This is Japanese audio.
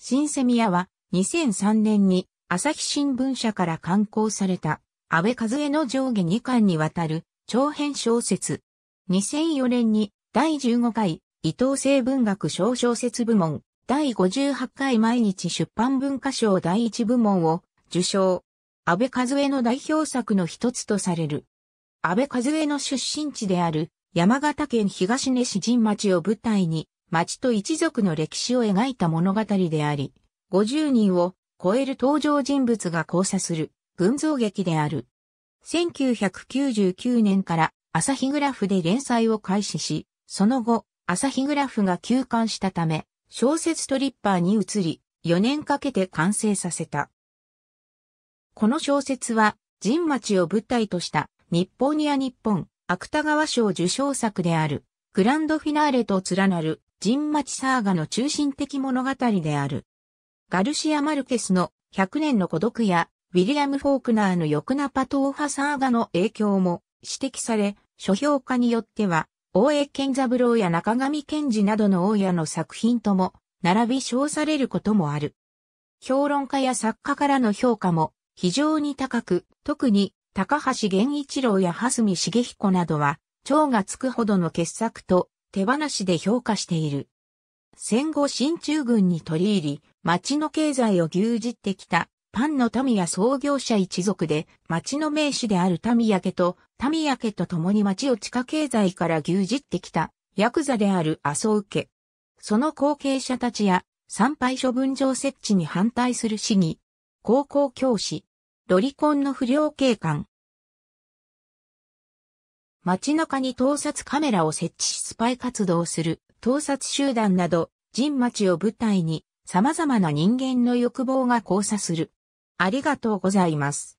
新セミヤは2003年に朝日新聞社から刊行された安倍和恵の上下2巻にわたる長編小説。2004年に第15回伊藤聖文学小小説部門第58回毎日出版文化賞第1部門を受賞。安倍和恵の代表作の一つとされる。安倍和恵の出身地である山形県東根市陣町を舞台に町と一族の歴史を描いた物語であり、50人を超える登場人物が交差する群像劇である。1999年から朝日グラフで連載を開始し、その後、朝日グラフが休刊したため、小説トリッパーに移り、4年かけて完成させた。この小説は、神町を舞台とした日本にア日本、芥川賞受賞作である、グランドフィナーレと連なる神町サーガの中心的物語である。ガルシア・マルケスの100年の孤独や、ウィリアム・フォークナーのヨクナパトーハサーガの影響も指摘され、書評家によっては、大江健三郎や中上健治などの大家の作品とも、並び称されることもある。評論家や作家からの評価も非常に高く、特に高橋源一郎や蓮見茂彦などは、蝶がつくほどの傑作と手放しで評価している。戦後新中軍に取り入り、町の経済を牛耳ってきた、パンの民や創業者一族で、町の名手である民家と、民家と共に町を地下経済から牛耳ってきた、ヤクザである麻生家。その後継者たちや、参拝処分場設置に反対する市議、高校教師、ロリコンの不良警官、街中に盗撮カメラを設置しスパイ活動する盗撮集団など、人町を舞台に様々な人間の欲望が交差する。ありがとうございます。